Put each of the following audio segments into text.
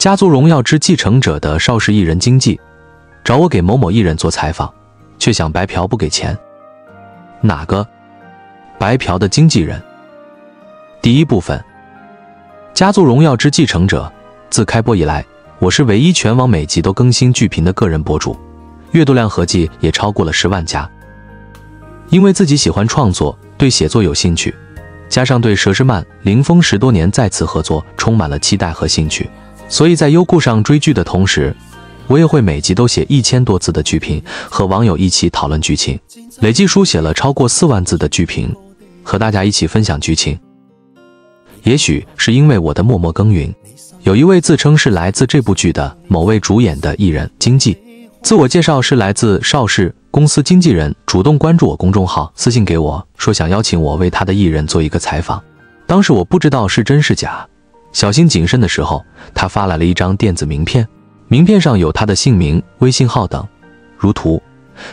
家族荣耀之继承者的邵氏艺人经纪找我给某某艺人做采访，却想白嫖不给钱。哪个？白嫖的经纪人。第一部分，家族荣耀之继承者。自开播以来，我是唯一全网每集都更新剧评的个人博主，阅读量合计也超过了十万加。因为自己喜欢创作，对写作有兴趣，加上对佘诗曼、林峰十多年再次合作充满了期待和兴趣。所以在优酷上追剧的同时，我也会每集都写一千多字的剧评，和网友一起讨论剧情，累计书写了超过四万字的剧评，和大家一起分享剧情。也许是因为我的默默耕耘，有一位自称是来自这部剧的某位主演的艺人经纪，自我介绍是来自邵氏公司经纪人，主动关注我公众号，私信给我说想邀请我为他的艺人做一个采访。当时我不知道是真是假。小心谨慎的时候，他发来了一张电子名片，名片上有他的姓名、微信号等，如图。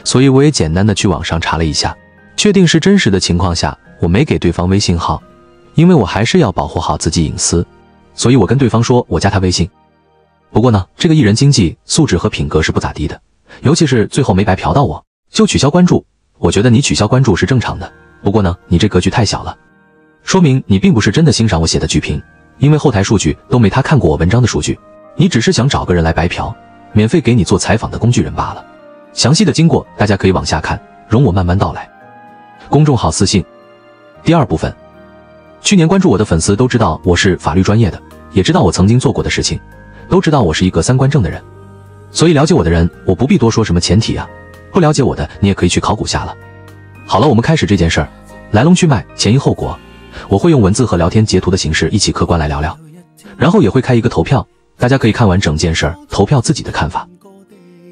所以我也简单的去网上查了一下，确定是真实的情况下，我没给对方微信号，因为我还是要保护好自己隐私。所以我跟对方说我加他微信。不过呢，这个艺人经济素质和品格是不咋地的，尤其是最后没白嫖到我，就取消关注。我觉得你取消关注是正常的，不过呢，你这格局太小了，说明你并不是真的欣赏我写的剧评。因为后台数据都没他看过我文章的数据，你只是想找个人来白嫖，免费给你做采访的工具人罢了。详细的经过大家可以往下看，容我慢慢道来。公众号私信，第二部分。去年关注我的粉丝都知道我是法律专业的，也知道我曾经做过的事情，都知道我是一个三观正的人，所以了解我的人，我不必多说什么前提啊。不了解我的，你也可以去考古下了。好了，我们开始这件事儿，来龙去脉，前因后果。我会用文字和聊天截图的形式一起客观来聊聊，然后也会开一个投票，大家可以看完整件事儿投票自己的看法。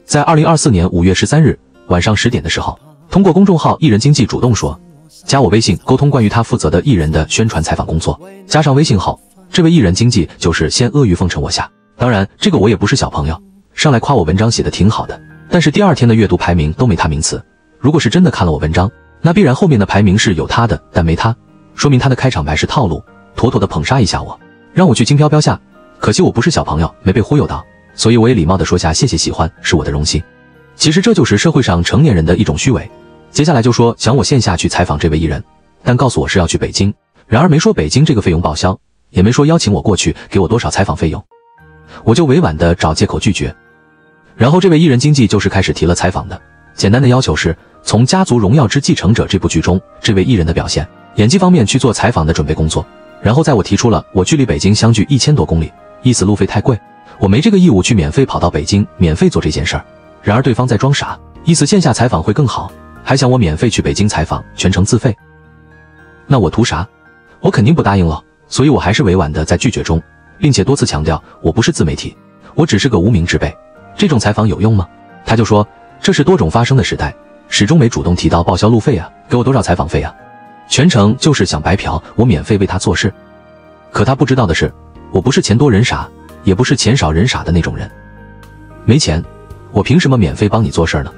在二零二四年五月十三日晚上十点的时候，通过公众号艺人经济主动说加我微信沟通关于他负责的艺人的宣传采访工作，加上微信号，这位艺人经济就是先阿谀奉承我下，当然这个我也不是小朋友，上来夸我文章写的挺好的，但是第二天的阅读排名都没他名次。如果是真的看了我文章，那必然后面的排名是有他的，但没他。说明他的开场白是套路，妥妥的捧杀一下我，让我去轻飘飘下。可惜我不是小朋友，没被忽悠到，所以我也礼貌的说下谢谢，喜欢是我的荣幸。其实这就是社会上成年人的一种虚伪。接下来就说想我线下去采访这位艺人，但告诉我是要去北京，然而没说北京这个费用报销，也没说邀请我过去给我多少采访费用，我就委婉的找借口拒绝。然后这位艺人经纪就是开始提了采访的，简单的要求是从《家族荣耀之继承者》这部剧中这位艺人的表现。演技方面去做采访的准备工作，然后在我提出了我距离北京相距一千多公里，意思路费太贵，我没这个义务去免费跑到北京免费做这件事儿。然而对方在装傻，意思线下采访会更好，还想我免费去北京采访，全程自费。那我图啥？我肯定不答应了，所以我还是委婉的在拒绝中，并且多次强调我不是自媒体，我只是个无名之辈。这种采访有用吗？他就说这是多种发生的时代，始终没主动提到报销路费啊，给我多少采访费啊？全程就是想白嫖，我免费为他做事。可他不知道的是，我不是钱多人傻，也不是钱少人傻的那种人。没钱，我凭什么免费帮你做事呢？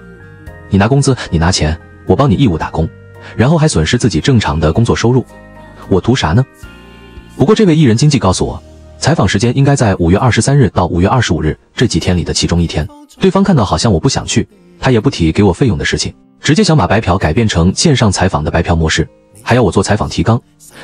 你拿工资，你拿钱，我帮你义务打工，然后还损失自己正常的工作收入，我图啥呢？不过这位艺人经纪告诉我，采访时间应该在五月二十三日到五月二十五日这几天里的其中一天。对方看到好像我不想去，他也不提给我费用的事情，直接想把白嫖改变成线上采访的白嫖模式。还要我做采访提纲，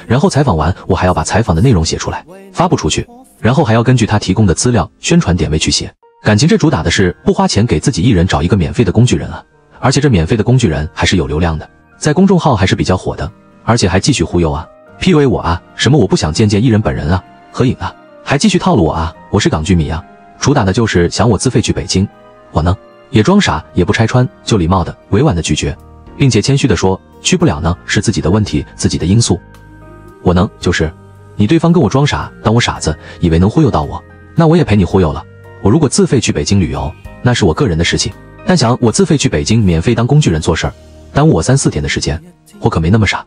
然后采访完我还要把采访的内容写出来发布出去，然后还要根据他提供的资料宣传点位去写。感情这主打的是不花钱给自己艺人找一个免费的工具人啊，而且这免费的工具人还是有流量的，在公众号还是比较火的，而且还继续忽悠啊，PUA 我啊，什么我不想见见艺人本人啊，合影啊，还继续套路我啊，我是港剧迷啊，主打的就是想我自费去北京，我呢也装傻也不拆穿，就礼貌的委婉的拒绝。并且谦虚的说，去不了呢，是自己的问题，自己的因素。我能就是，你对方跟我装傻，当我傻子，以为能忽悠到我，那我也陪你忽悠了。我如果自费去北京旅游，那是我个人的事情。但想我自费去北京，免费当工具人做事儿，耽误我三四天的时间，我可没那么傻。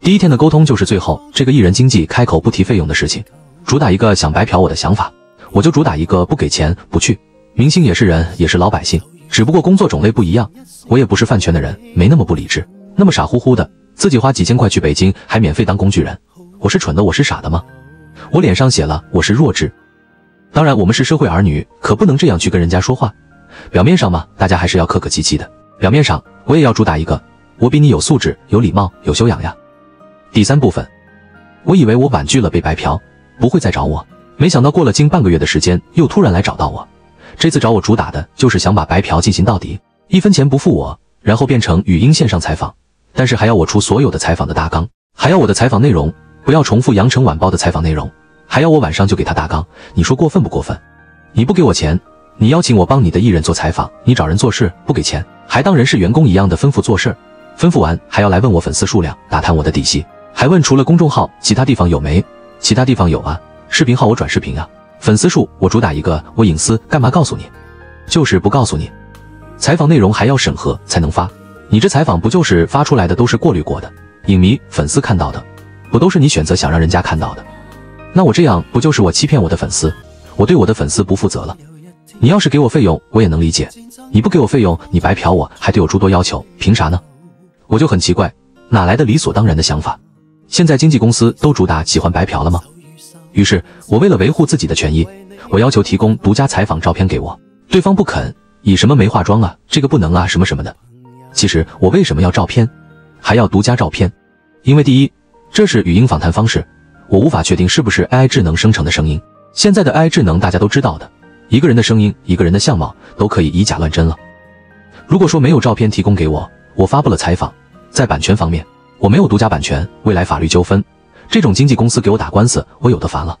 第一天的沟通就是最后这个艺人经济开口不提费用的事情，主打一个想白嫖我的想法，我就主打一个不给钱不去。明星也是人，也是老百姓。只不过工作种类不一样，我也不是饭圈的人，没那么不理智，那么傻乎乎的，自己花几千块去北京，还免费当工具人，我是蠢的，我是傻的吗？我脸上写了我是弱智，当然，我们是社会儿女，可不能这样去跟人家说话。表面上嘛，大家还是要客客气气的。表面上，我也要主打一个，我比你有素质、有礼貌、有修养呀。第三部分，我以为我婉拒了被白嫖，不会再找我，没想到过了近半个月的时间，又突然来找到我。这次找我主打的就是想把白嫖进行到底，一分钱不付我，然后变成语音线上采访，但是还要我出所有的采访的大纲，还要我的采访内容不要重复羊城晚报的采访内容。还要我晚上就给他大纲，你说过分不过分？你不给我钱，你邀请我帮你的艺人做采访，你找人做事不给钱，还当人是员工一样的吩咐做事，吩咐完还要来问我粉丝数量，打探我的底细，还问除了公众号其他地方有没？其他地方有啊，视频号我转视频啊，粉丝数我主打一个，我隐私干嘛告诉你？就是不告诉你。采访内容还要审核才能发，你这采访不就是发出来的都是过滤过的，影迷粉丝看到的，不都是你选择想让人家看到的？那我这样不就是我欺骗我的粉丝，我对我的粉丝不负责了。你要是给我费用，我也能理解；你不给我费用，你白嫖我，还对我诸多要求，凭啥呢？我就很奇怪，哪来的理所当然的想法？现在经纪公司都主打喜欢白嫖了吗？于是我为了维护自己的权益，我要求提供独家采访照片给我，对方不肯，以什么没化妆啊，这个不能啊，什么什么的。其实我为什么要照片，还要独家照片？因为第一，这是语音访谈方式。我无法确定是不是 AI 智能生成的声音。现在的 AI 智能大家都知道的，一个人的声音、一个人的相貌都可以以假乱真了。如果说没有照片提供给我，我发布了采访，在版权方面我没有独家版权，未来法律纠纷，这种经纪公司给我打官司，我有的烦了。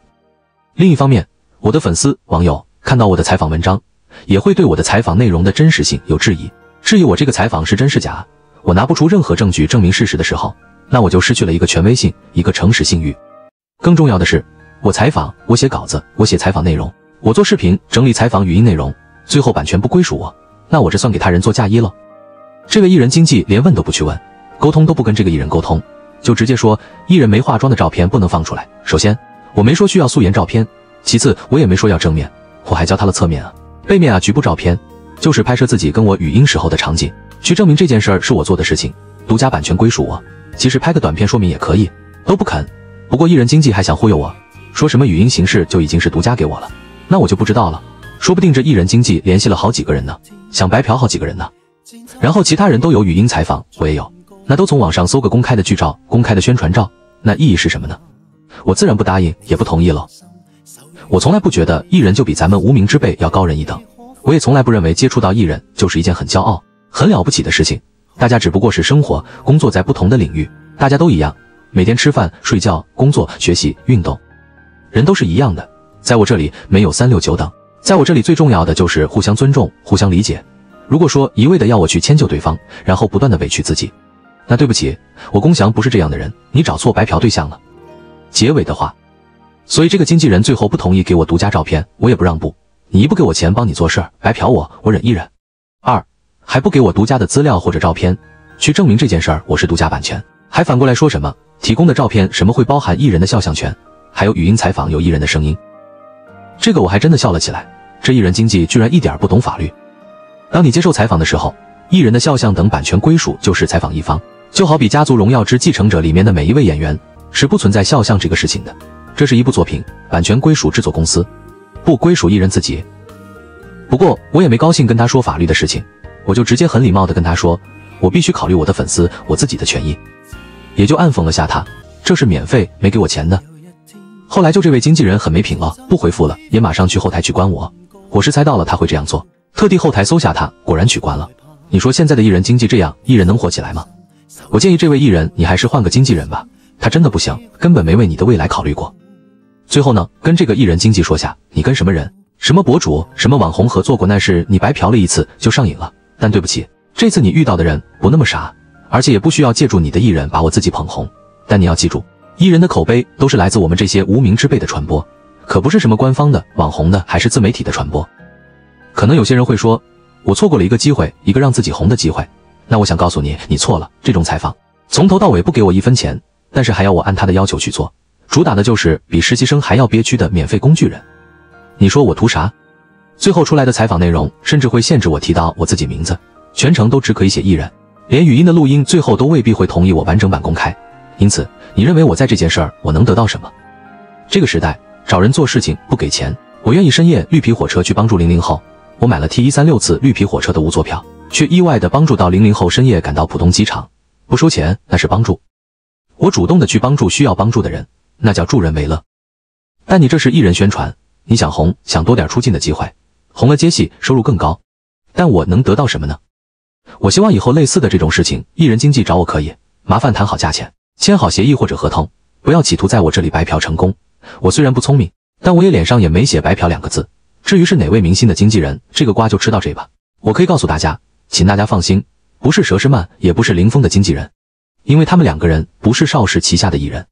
另一方面，我的粉丝网友看到我的采访文章，也会对我的采访内容的真实性有质疑，质疑我这个采访是真是假。我拿不出任何证据证明事实的时候，那我就失去了一个权威性，一个诚实信誉。更重要的是，我采访，我写稿子，我写采访内容，我做视频整理采访语音内容，最后版权不归属我，那我这算给他人做嫁衣了？这位艺人经纪连问都不去问，沟通都不跟这个艺人沟通，就直接说艺人没化妆的照片不能放出来。首先，我没说需要素颜照片；其次，我也没说要正面，我还教他了侧面啊、背面啊，局部照片，就是拍摄自己跟我语音时候的场景，去证明这件事儿是我做的事情，独家版权归属我。其实拍个短片说明也可以，都不肯。不过艺人经纪还想忽悠我，说什么语音形式就已经是独家给我了，那我就不知道了。说不定这艺人经纪联系了好几个人呢，想白嫖好几个人呢。然后其他人都有语音采访，我也有，那都从网上搜个公开的剧照、公开的宣传照，那意义是什么呢？我自然不答应，也不同意了。我从来不觉得艺人就比咱们无名之辈要高人一等，我也从来不认为接触到艺人就是一件很骄傲、很了不起的事情。大家只不过是生活、工作在不同的领域，大家都一样。每天吃饭、睡觉、工作、学习、运动，人都是一样的。在我这里没有三六九等，在我这里最重要的就是互相尊重、互相理解。如果说一味的要我去迁就对方，然后不断的委屈自己，那对不起，我龚翔不是这样的人，你找错白嫖对象了。结尾的话，所以这个经纪人最后不同意给我独家照片，我也不让步。你一不给我钱帮你做事儿，白嫖我，我忍一忍；二还不给我独家的资料或者照片，去证明这件事儿我是独家版权。还反过来说什么提供的照片什么会包含艺人的肖像权，还有语音采访有艺人的声音，这个我还真的笑了起来。这艺人经纪居然一点不懂法律。当你接受采访的时候，艺人的肖像等版权归属就是采访一方，就好比《家族荣耀之继承者》里面的每一位演员是不存在肖像这个事情的。这是一部作品，版权归属制作公司，不归属艺人自己。不过我也没高兴跟他说法律的事情，我就直接很礼貌的跟他说，我必须考虑我的粉丝，我自己的权益。也就暗讽了下他，这是免费没给我钱的。后来就这位经纪人很没品了，不回复了，也马上去后台取关我。我是猜到了他会这样做，特地后台搜下他，果然取关了。你说现在的艺人经济这样，艺人能火起来吗？我建议这位艺人，你还是换个经纪人吧，他真的不行，根本没为你的未来考虑过。最后呢，跟这个艺人经纪说下，你跟什么人、什么博主、什么网红合作过，那是你白嫖了一次就上瘾了。但对不起，这次你遇到的人不那么傻。而且也不需要借助你的艺人把我自己捧红，但你要记住，艺人的口碑都是来自我们这些无名之辈的传播，可不是什么官方的、网红的，还是自媒体的传播。可能有些人会说，我错过了一个机会，一个让自己红的机会。那我想告诉你，你错了。这种采访从头到尾不给我一分钱，但是还要我按他的要求去做，主打的就是比实习生还要憋屈的免费工具人。你说我图啥？最后出来的采访内容甚至会限制我提到我自己名字，全程都只可以写艺人。连语音的录音最后都未必会同意我完整版公开，因此你认为我在这件事儿我能得到什么？这个时代找人做事情不给钱，我愿意深夜绿皮火车去帮助零零后。我买了 T 一三六次绿皮火车的无座票，却意外的帮助到零零后深夜赶到浦东机场，不收钱，那是帮助。我主动的去帮助需要帮助的人，那叫助人为乐。但你这是艺人宣传，你想红，想多点出镜的机会，红了接戏，收入更高。但我能得到什么呢？我希望以后类似的这种事情，艺人经纪找我可以，麻烦谈好价钱，签好协议或者合同，不要企图在我这里白嫖成功。我虽然不聪明，但我也脸上也没写白嫖两个字。至于是哪位明星的经纪人，这个瓜就吃到这吧。我可以告诉大家，请大家放心，不是佘诗曼，也不是林峰的经纪人，因为他们两个人不是邵氏旗下的艺人。